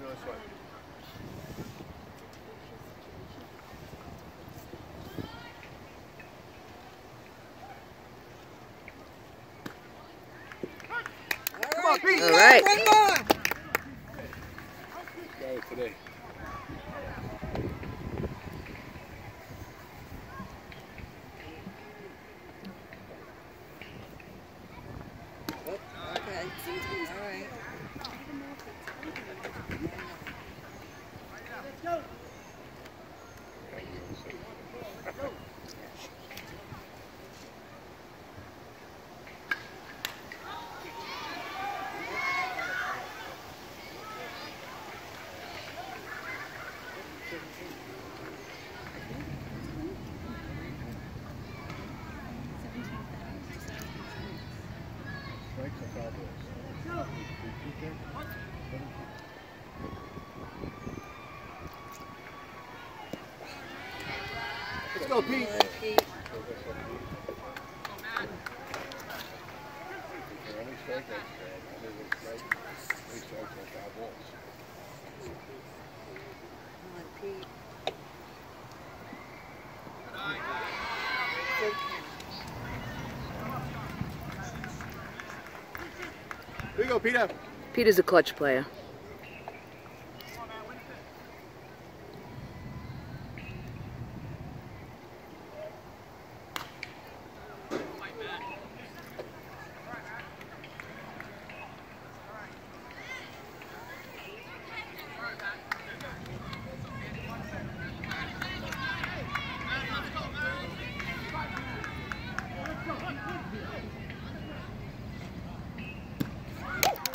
Right on this way. All right. All right. One more. Go today. Okay. Let's go, Pete. Pete. Any strike, Here you go, Peter. Peter's a clutch player.